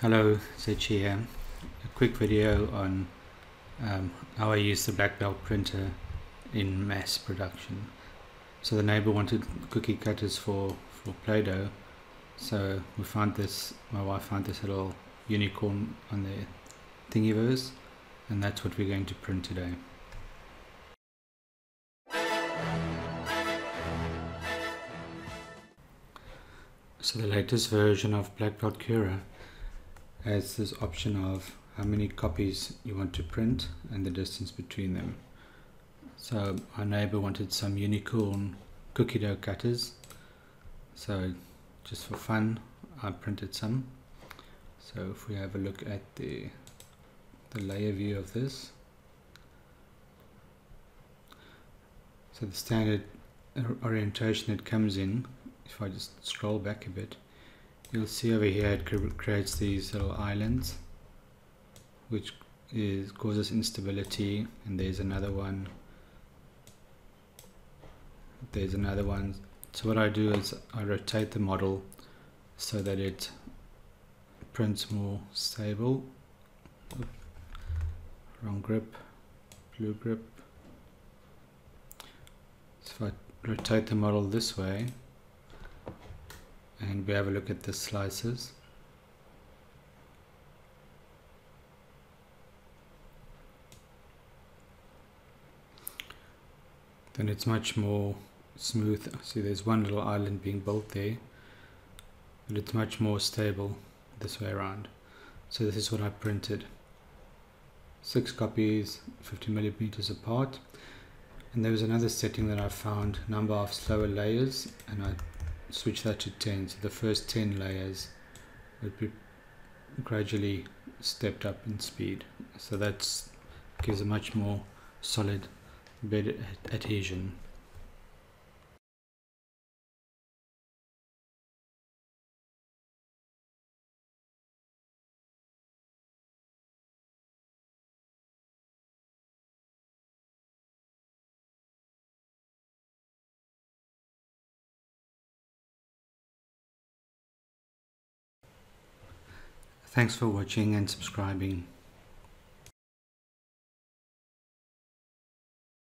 Hello, Zech here. A quick video on um, how I use the black belt printer in mass production. So the neighbor wanted cookie cutters for, for Play-Doh. So we found this, my wife found this little unicorn on the Thingiverse and that's what we're going to print today. So the latest version of Black Belt Cura has this option of how many copies you want to print and the distance between them. So our neighbor wanted some unicorn cookie dough cutters. So just for fun, I printed some. So if we have a look at the, the layer view of this. So the standard uh, orientation it comes in, if I just scroll back a bit, you'll see over here it creates these little islands which is causes instability and there's another one. There's another one. So what I do is I rotate the model so that it prints more stable. Wrong grip blue grip. So if I rotate the model this way and we have a look at the slices. Then it's much more smooth. See there's one little island being built there but it's much more stable this way around. So this is what I printed. Six copies 50 millimeters apart. And there was another setting that I found number of slower layers and I switch that to 10 so the first 10 layers would be gradually stepped up in speed. So that gives a much more solid bed adhesion Thanks for watching and subscribing.